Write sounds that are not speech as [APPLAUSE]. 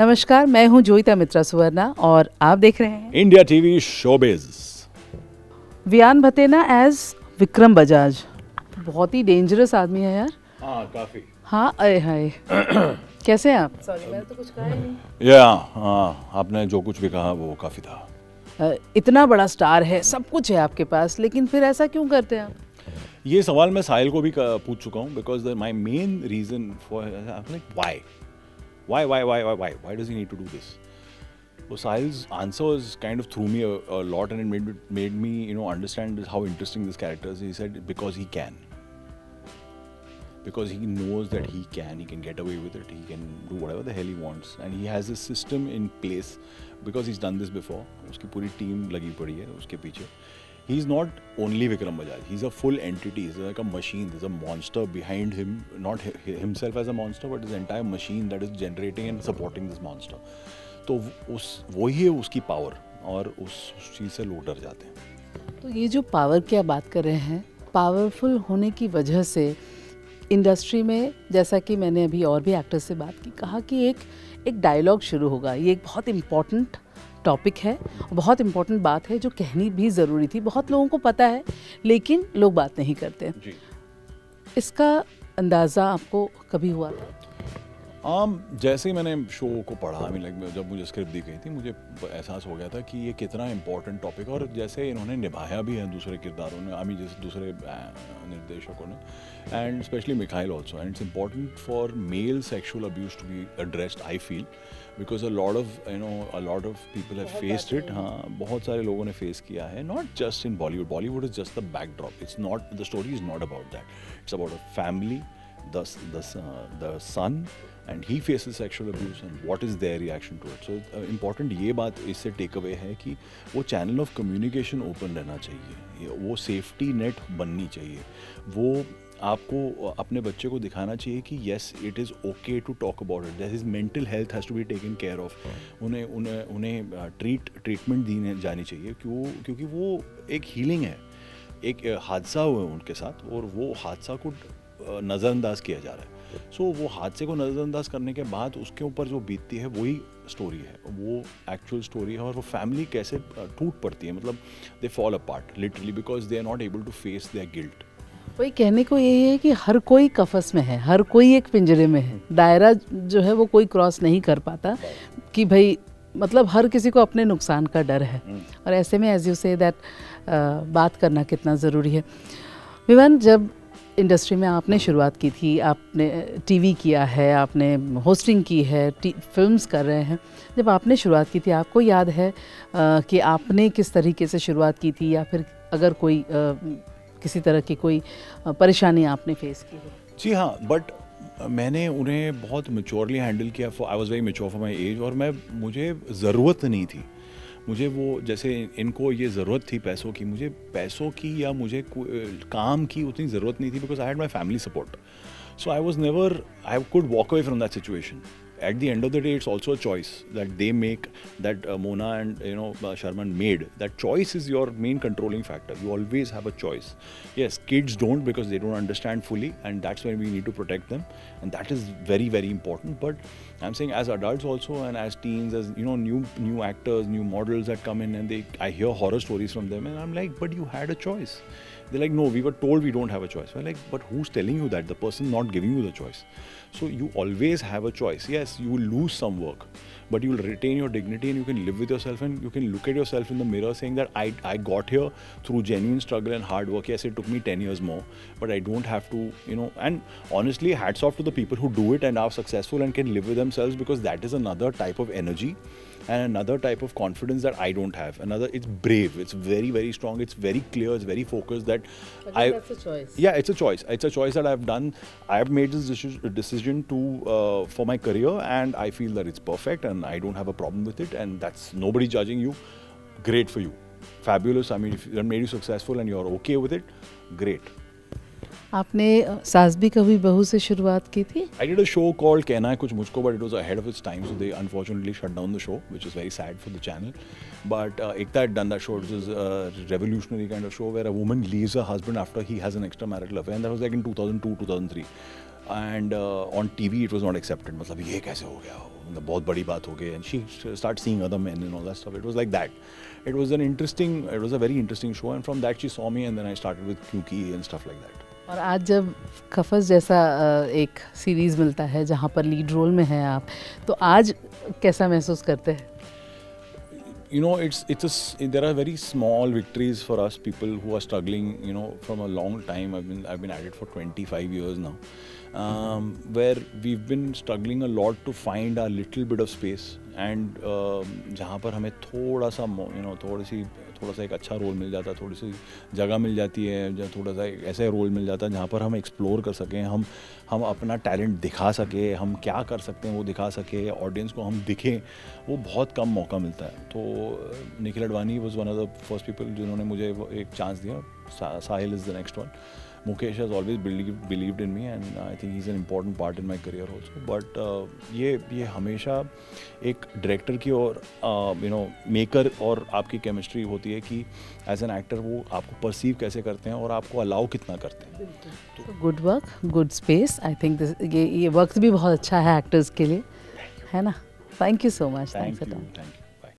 नमस्कार मैं हूँ जोईता मित्रा सुवर्णा और आप देख रहे हैं India TV showbiz Viaan Bhatena as Vikram Bajaj. बहुत ही डेंजरस आदमी है यार। हाँ काफ़ी। हाँ अरे हाय। [COUGHS] कैसे हैं आप? सॉरी मैंने तो कुछ कहा ही नहीं। या हाँ आपने जो कुछ भी कहा वो काफ़ी था। इतना बड़ा स्टार है सब कुछ है आपके पास लेकिन फिर ऐसा क्यों करते हैं आप? ये सवाल मैं साहिल को भी पूछ चुका हूँ because my main reason for like why Why why why why why why does he need to do this So Sahil's answer was kind of threw me a, a lot and it made, me- made me, you know, understand how interesting this character is. He said, because he can. Because he knows that he can, he can get away with it, he can do whatever the hell he wants. And he has a system in place because he's done this before. उसकी पूरी team लगी पड़ी है उसके पीछे. ही is not only Vikram Bajaj he is a full entity is like a machine is a monster behind him not himself as a monster but is entire machine that is generating and supporting this monster तो उस वही है उसकी power और उस चीज़ से लोग डर जाते हैं। तो ये जो पावर की आप बात कर रहे हैं पावरफुल होने की वजह से इंडस्ट्री में, जैसा कि मैंने अभी और भी एक्टर से बात की, कहा कि एक एक डायलॉग शुरू होगा। ये एक बहुत इंपॉर्टेंट टॉपिक है बहुत इम्पोर्टेंट बात है जो कहनी भी ज़रूरी थी बहुत लोगों को पता है लेकिन लोग बात नहीं करते। जी। इसका अंदाज़ा आपको कभी हुआ था? आम जैसे ही मैंने शो को पढ़ा आई लाइक जब मुझे स्क्रिप्ट दी गई थी मुझे एहसास हो गया था कि ये कितना इम्पोर्टेंट टॉपिक और जैसे इन्होंने निभाया भी है दूसरे किरदारों ने आई मीन जैसे दूसरे निर्देशकों ने and specially Mikhail also and it's important for male sexual abuse to be addressed I feel because a lot of you know a lot of people have faced it हाँ बहुत सारे लोगों ने face किया है not just in Bollywood Bollywood is just the backdrop it's not the story is not about that it's about a family the the uh, the son and he faces sexual abuse and what is their reaction to it? So uh, important ये बात इससे take away है कि वो channel of communication open रहना चाहिए। वो safety net बननी चाहिए। वो आपको अपने बच्चे को दिखाना चाहिए कि yes it is okay to talk about it that is mental health has to be taken care of उन्हें उन्हें उन्हें ट्रीट ट्रीटमेंट दी जानी चाहिए। क्यों क्योंकि वो एक हीलिंग है। एक हादसा हुआ है उनके साथ और वो हादसा को नज़रअंदाज किया जा रहा है। सो so, वो हादसे को नज़रअंदाज करने के बाद उसके ऊपर जो बीतती है वही स्टोरी है। वो एक्चुअल स्टोरी है और वो फैमिली कैसे टूट पड़ती है। मतलब they fall apart literally because they are not able to face their guilt वही कहने को यही है कि हर कोई कफस में है हर कोई एक पिंजरे में है। दायरा जो है वो कोई क्रॉस नहीं कर पाता कि भाई मतलब हर किसी को अपने नुकसान का डर है। और ऐसे में एज यू से दैट बात करना कितना ज़रूरी है। विवान जब इंडस्ट्री में आपने शुरुआत की थी आपने टीवी किया है आपने होस्टिंग की है फिल्म्स कर रहे हैं। जब आपने शुरुआत की थी आपको याद है अ, कि आपने किस तरीके से शुरुआत की थी या फिर अगर कोई अ, किसी तरह की कोई परेशानी आपने फेस की हो? जी हाँ बट मैंने उन्हें बहुत मेच्योरली हैंडल किया I was very mature for my age और मैं मुझे ज़रूरत नहीं थी। मुझे वो, जैसे इनको ये ज़रूरत थी पैसों की, मुझे पैसों की या मुझे काम की उतनी ज़रूरत नहीं थी because I had my family support so I was never I could walk away from that situation at the end of the day it's also a choice that they make that uh, mona and you know uh, sharman made. That choice is your main controlling factor. You always have a choice. Yes kids don't because they don't understand fully and that's when we need to protect them and that is very very important. But i'm saying as adults also and as teens as you know new new actors new models that come in and they i hear horror stories from them and i'm like but you had a choice they're like no we were told we don't have a choice. We're like but who's telling you that? The person not giving you the choice. So you always have a choice. Yes, you will lose some work, but you will retain your dignity and you can live with yourself and you can look at yourself in the mirror saying that I, I got here through genuine struggle and hard work. Yes, it took me 10 years more, but I don't have to, you know, and honestly, hats off to the people who do it and are successful and can live with themselves because that is another type of energy and another type of confidence that I don't have. Another, it's brave, it's very, very strong, it's very clear, it's very focused that I. that's a choice. Yeah, it's a choice. It's a choice that I've done. I've made this decision to uh, for my career, and I feel that it's perfect, and I don't have a problem with it. And that's nobody judging you. Great for you, fabulous. I mean, if that made you successful and you're okay with it, great. आपने अ, सास भी कभी बहू से शुरुआत की थी I did a show called Kehna Hai Kuch Mujhko, but it was ahead of its time, so they unfortunately shut down the show, which is very sad for the channel. But uh, Ekta had done that show. It was a revolutionary kind of show where a woman leaves her husband after he has an extramarital affair, and that was like in 2002, 2003. And on T V it was not accepted मतलब ये कैसे हो गया? मतलब बहुत बड़ी बात हो गई। And she start seeing other man in all dust it was like that it was an interesting it was a very interesting show and from that she saw me and then I start with क्यूकी and stuff like that और आज जब कफस जैसा uh, एक series मिलता है जहाँ पर लीड रोल में हैं आप तो आज कैसा महसूस करते हैं? You know it's it's there are very small victories for us people who are struggling you know from a long time I been I been edit for twenty five years um, where we've been struggling a lot to find a little bit of space. And uh, जहाँ पर हमें थोड़ा सा you know थोड़ी सी थोड़ा सा एक अच्छा रोल मिल जाता है थोड़ी सी जगह मिल जाती है या थोड़ा सा ऐसा रोल मिल जाता है जहाँ पर हम एक्सप्लोर कर सकें हम हम अपना टैलेंट दिखा सके हम क्या कर सकते हैं वो दिखा सके ऑडियंस को हम दिखें वो बहुत कम मौका मिलता है। तो Nikhil Advani was one of the first people जिन्होंने मुझे एक चांस दिया Sahil is the next one Mukesh has always believed believed in me and I think he's an important part in my career also. But uh, ये ये हमेशा एक director की और यू नो मेकर और आपकी केमिस्ट्री होती है कि एज एन एक्टर वो आपको परसीव कैसे करते हैं और आपको अलाउ कितना करते हैं। Good work good space I think ये ये वक्त भी बहुत अच्छा है एक्टर्स के लिए। है ना? Thank you so much thank thank you